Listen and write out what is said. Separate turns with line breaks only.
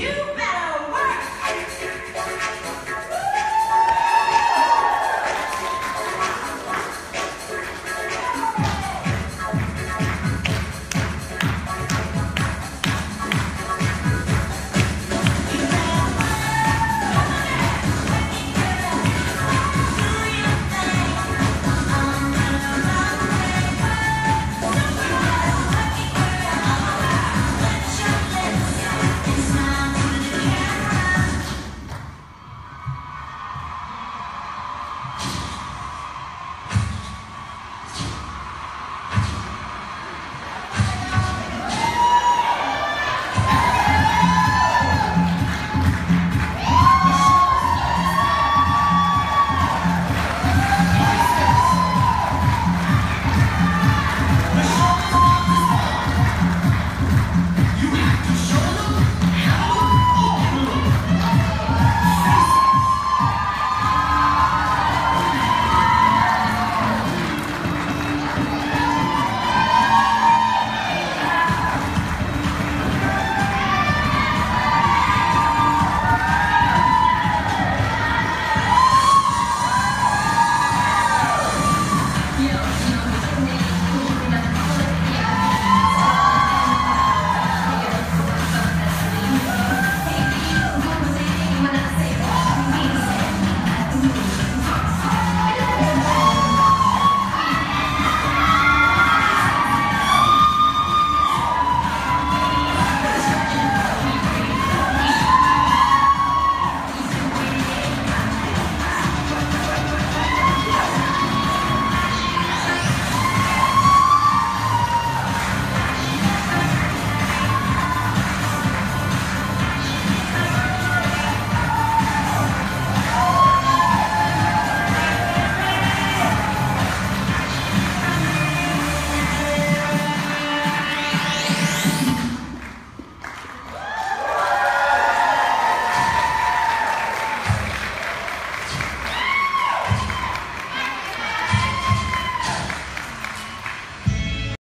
You